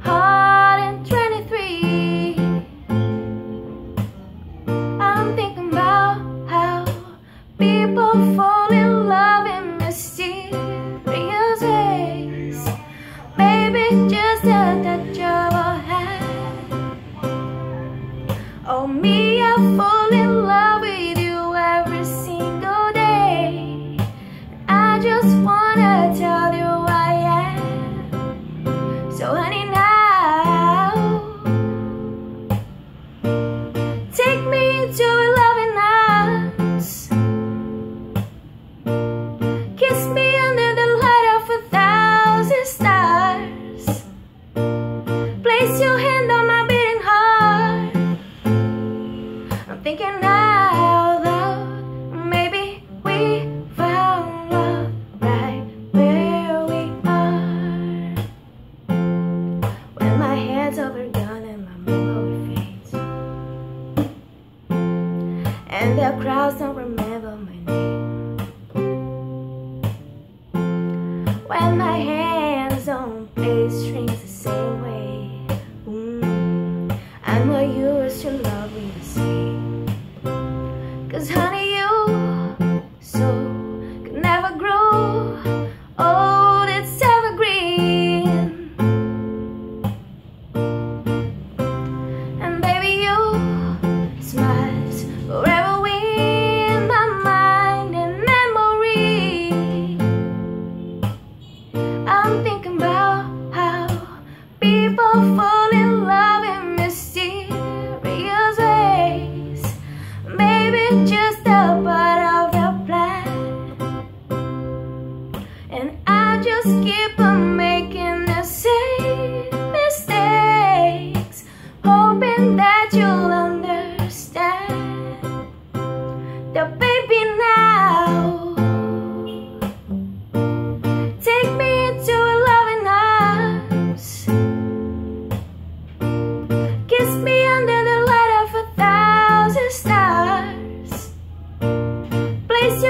Hard in 23 I'm thinking about how people fall in love in mysterious ways. Maybe just Oh me, I fall thinking out loud Maybe we found love right where we are. When my hands over gun and my memory fades. And the crowds don't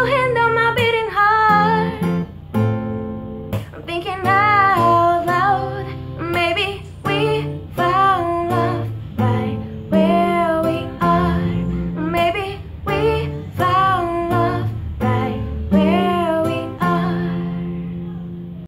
you in